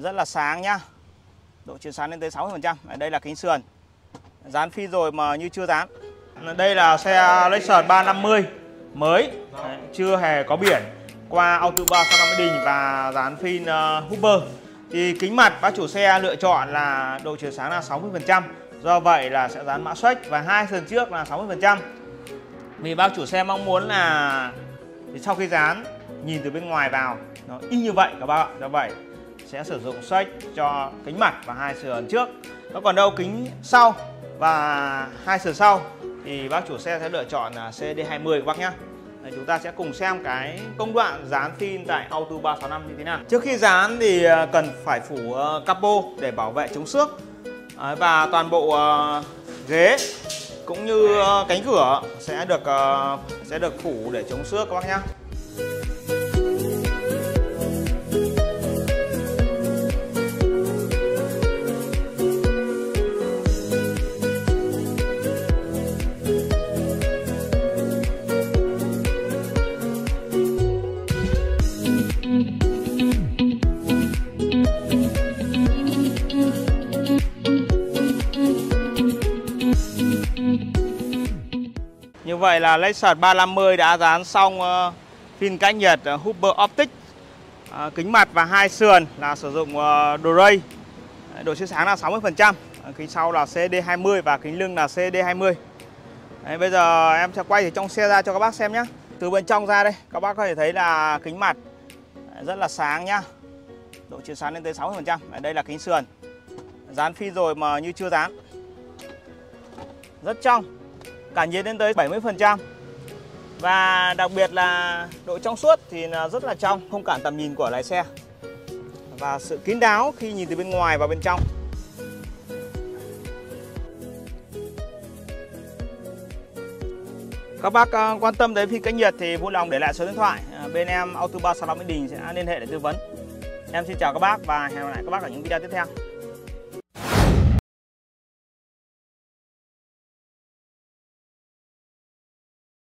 rất là sáng nhá. Độ chiếu sáng lên tới 60% đây là kính sườn. Dán phi rồi mà như chưa dán. Đây là xe Lexus 350 mới. Đấy, chưa hề có biển. Qua Auto 350 Đình và dán phin uh, ờ, Hooper. Thì kính mặt bác chủ xe lựa chọn là độ chiếu sáng là 60% do vậy là sẽ dán mã sách và hai sườn trước là 60% vì bác chủ xe mong muốn là thì sau khi dán nhìn từ bên ngoài vào nó y như vậy các bác ạ. Do vậy sẽ sử dụng sách cho kính mặt và hai sườn trước. Nó còn đâu, kính sau và hai sườn sau. Thì bác chủ xe sẽ lựa chọn là CD20 của bác nhé chúng ta sẽ cùng xem cái công đoạn dán tin tại Auto 365 như thế nào. Trước khi dán thì à, cần phải phủ à, capo để bảo vệ chống xước. Và toàn bộ à, ghế cũng như cánh cửa sẽ được sẽ được phủ để chống xước các bác nhé Như vậy là Lexus 350 đã dán xong ờ, uh, phim cách nhiệt uh, Hooper Optic. Uh, Kính mặt và hai sườn là sử dụng uh, Độ chiếu sáng là 60% uh, Kính sau là CD20 và kính lưng là CD20 Đấy, Bây giờ em sẽ quay từ trong xe ra cho các bác xem nhé Từ bên trong ra đây Các bác có thể thấy là kính mặt Rất là sáng nhá. Độ chiếu sáng lên tới 60% Đây là kính sườn. Dán phi rồi mà như chưa dán. Rất trong cản nhiệt lên tới 70% và đặc biệt là độ trong suốt thì rất là trong, không cản tầm nhìn của lái xe. Và sự kín đáo khi nhìn từ bên ngoài vào bên trong. Các bác ờ, quan tâm đến phi cách nhiệt thì vui lòng để lại số điện thoại ờ, bên em Auto 365 Mỹ Đình sẽ liên hệ để tư vấn. Em xin chào các bác và hẹn gặp lại các bác ở những video tiếp theo.